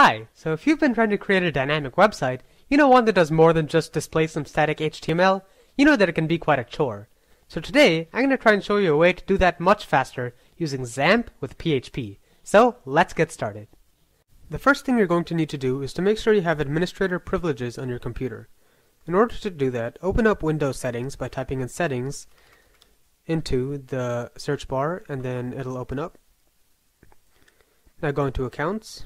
Hi, so if you've been trying to create a dynamic website, you know one that does more than just display some static HTML, you know that it can be quite a chore. So today, I'm going to try and show you a way to do that much faster using XAMPP with PHP. So let's get started. The first thing you're going to need to do is to make sure you have administrator privileges on your computer. In order to do that, open up Windows Settings by typing in Settings into the search bar and then it'll open up. Now go into Accounts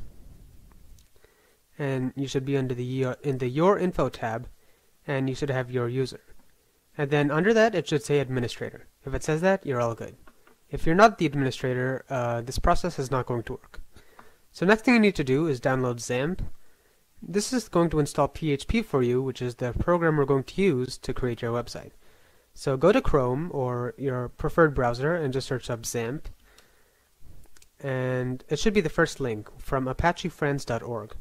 and you should be under the in the Your Info tab and you should have your user. And then under that it should say administrator. If it says that, you're all good. If you're not the administrator, uh, this process is not going to work. So next thing you need to do is download XAMPP. This is going to install PHP for you, which is the program we're going to use to create your website. So go to Chrome or your preferred browser and just search up XAMPP. And it should be the first link from apachefriends.org.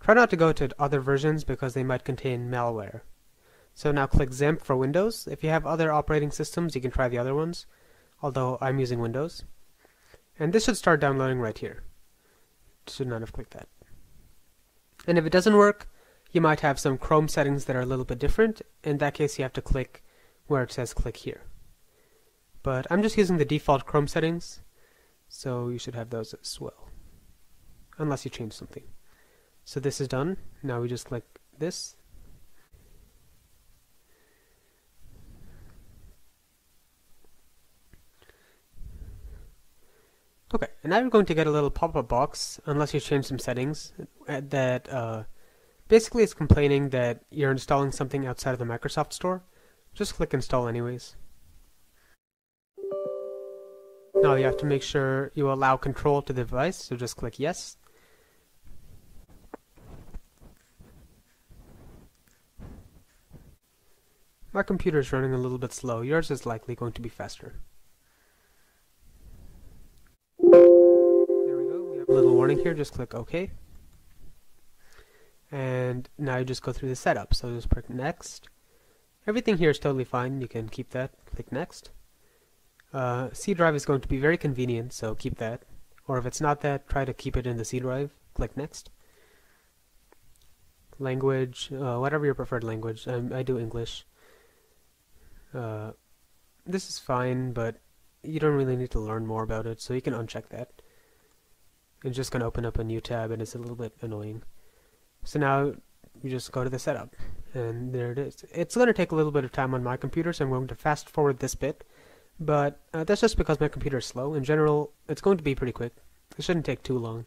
Try not to go to other versions because they might contain malware. So now click XAMPP for Windows. If you have other operating systems, you can try the other ones, although I'm using Windows. And this should start downloading right here. Should not have clicked that. And if it doesn't work, you might have some Chrome settings that are a little bit different. In that case, you have to click where it says click here. But I'm just using the default Chrome settings, so you should have those as well. Unless you change something. So this is done. Now we just click this. Okay, and now you're going to get a little pop-up box, unless you change some settings, uh, that uh, basically is complaining that you're installing something outside of the Microsoft Store. Just click install anyways. Now you have to make sure you allow control to the device, so just click yes. My computer is running a little bit slow. Yours is likely going to be faster. There we go. We have a little warning here. Just click OK. And now you just go through the setup. So just click Next. Everything here is totally fine. You can keep that. Click Next. Uh, C drive is going to be very convenient, so keep that. Or if it's not that, try to keep it in the C drive. Click Next. Language, uh, whatever your preferred language. I, I do English. Uh, this is fine, but you don't really need to learn more about it, so you can uncheck that. It's just going to open up a new tab, and it's a little bit annoying. So now you just go to the setup, and there it is. It's going to take a little bit of time on my computer, so I'm going to fast forward this bit, but uh, that's just because my computer is slow. In general, it's going to be pretty quick. It shouldn't take too long.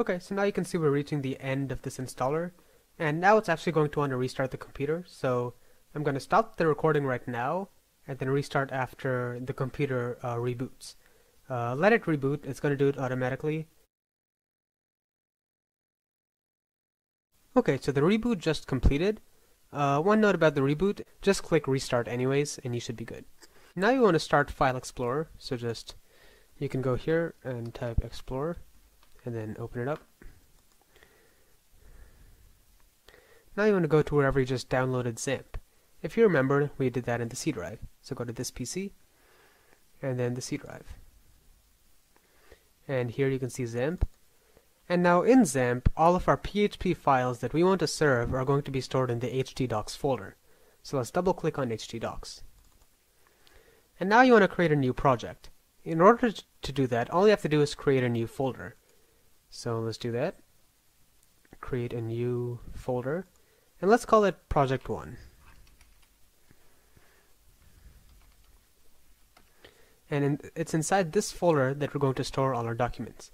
Okay, so now you can see we're reaching the end of this installer, and now it's actually going to want to restart the computer, so I'm going to stop the recording right now, and then restart after the computer uh, reboots. Uh, let it reboot, it's going to do it automatically. Okay, so the reboot just completed. Uh, one note about the reboot, just click restart anyways, and you should be good. Now you want to start File Explorer, so just, you can go here and type Explorer and then open it up. Now you want to go to wherever you just downloaded XAMPP. If you remember, we did that in the C drive. So go to this PC, and then the C drive. And here you can see XAMPP. And now in XAMPP, all of our PHP files that we want to serve are going to be stored in the htdocs folder. So let's double click on htdocs. And now you want to create a new project. In order to do that, all you have to do is create a new folder. So let's do that. Create a new folder. And let's call it project 1. And in, it's inside this folder that we're going to store all our documents.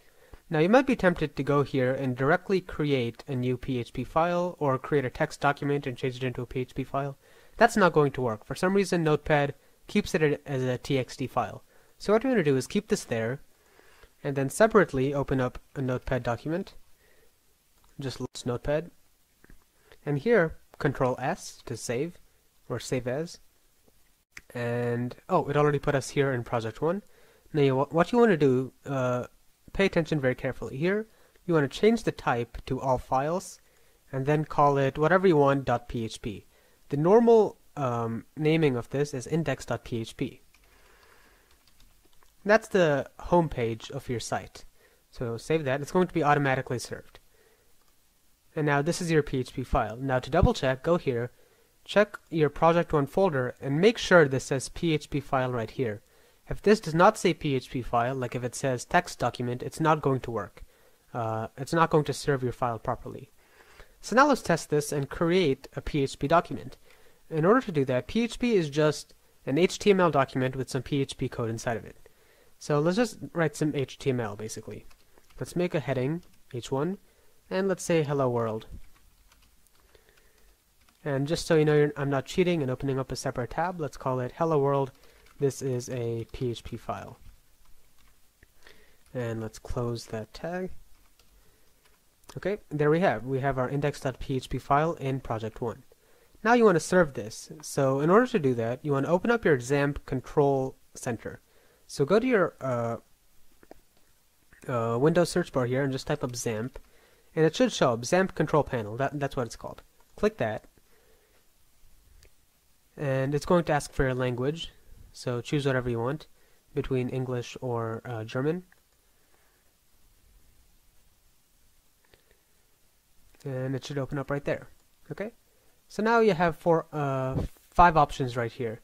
Now you might be tempted to go here and directly create a new PHP file or create a text document and change it into a PHP file. That's not going to work. For some reason Notepad keeps it as a TXT file. So what we're going to do is keep this there and then separately open up a notepad document. Just list notepad. And here control S to save or save as. And oh it already put us here in project 1 now you, what you want to do uh, pay attention very carefully. Here you want to change the type to all files and then call it whatever you want .php the normal um, naming of this is index.php That's the home page of your site. So save that. It's going to be automatically served. And now this is your PHP file. Now to double check, go here, check your project one folder, and make sure this says PHP file right here. If this does not say PHP file, like if it says text document, it's not going to work. Uh, it's not going to serve your file properly. So now let's test this and create a PHP document. In order to do that, PHP is just an HTML document with some PHP code inside of it. So let's just write some HTML basically. Let's make a heading, h1, and let's say hello world. And just so you know I'm not cheating and opening up a separate tab, let's call it hello world. This is a PHP file. And let's close that tag. Okay, there we have. We have our index.php file in project 1. Now you want to serve this. So in order to do that, you want to open up your XAMPP control center. So go to your uh, uh, Windows search bar here and just type up XAMPP. And it should show up, XAMPP control panel. That, that's what it's called. Click that. And it's going to ask for your language. So choose whatever you want between English or uh, German. And it should open up right there. Okay? So now you have four, uh, five options right here.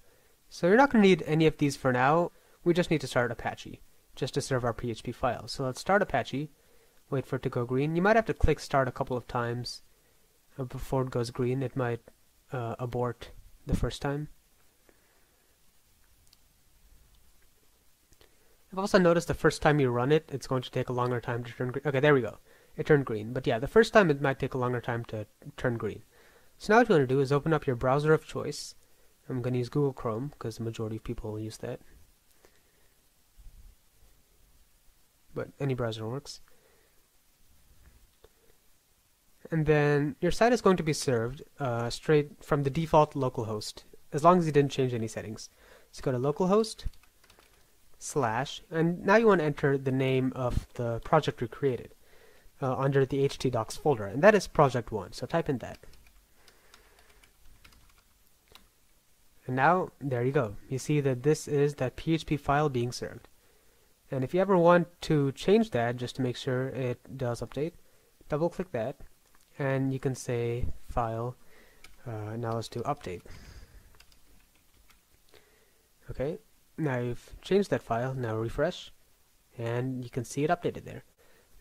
So you're not going to need any of these for now. We just need to start Apache just to serve our PHP file. So let's start Apache. Wait for it to go green. You might have to click start a couple of times uh, before it goes green. It might uh, abort the first time. I've also noticed the first time you run it, it's going to take a longer time to turn green. Okay, there we go. It turned green. But yeah, the first time it might take a longer time to turn green. So now what you want to do is open up your browser of choice. I'm going to use Google Chrome because the majority of people use that. But any browser works. And then your site is going to be served uh, straight from the default localhost, as long as you didn't change any settings. So go to localhost slash, and now you want to enter the name of the project we created uh, under the htdocs folder, and that is project 1, so type in that. And now, there you go. You see that this is that PHP file being served. And if you ever want to change that, just to make sure it does update, double click that, and you can say file, uh, now let's do update. Okay, now you've changed that file, now refresh, and you can see it updated there.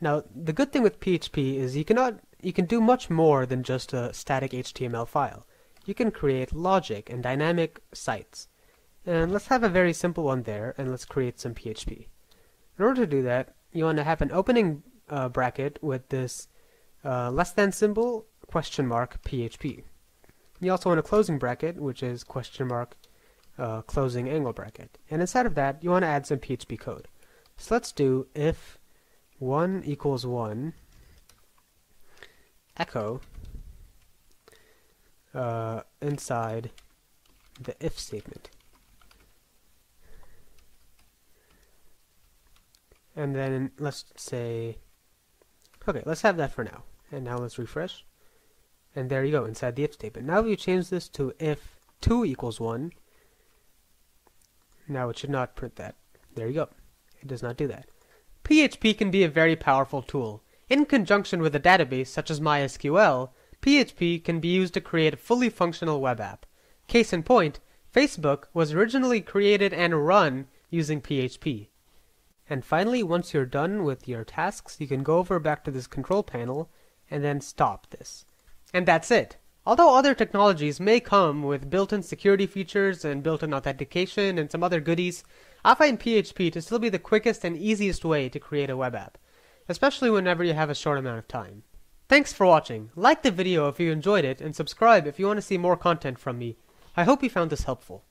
Now, the good thing with PHP is you cannot you can do much more than just a static HTML file. You can create logic and dynamic sites. And let's have a very simple one there, and let's create some PHP. In order to do that, you want to have an opening uh, bracket with this uh, less than symbol, question mark, PHP. You also want a closing bracket, which is question mark, uh, closing angle bracket. And inside of that, you want to add some PHP code. So let's do if 1 equals 1, echo, uh, inside the if statement. And then let's say, okay, let's have that for now. And now let's refresh. And there you go, inside the if statement. Now if you change this to if 2 equals 1, now it should not print that. There you go. It does not do that. PHP can be a very powerful tool. In conjunction with a database such as MySQL, PHP can be used to create a fully functional web app. Case in point, Facebook was originally created and run using PHP. And finally, once you're done with your tasks, you can go over back to this control panel and then stop this. And that's it. Although other technologies may come with built-in security features and built-in authentication and some other goodies, I find PHP to still be the quickest and easiest way to create a web app, especially whenever you have a short amount of time. Thanks for watching. Like the video if you enjoyed it and subscribe if you want to see more content from me. I hope you found this helpful.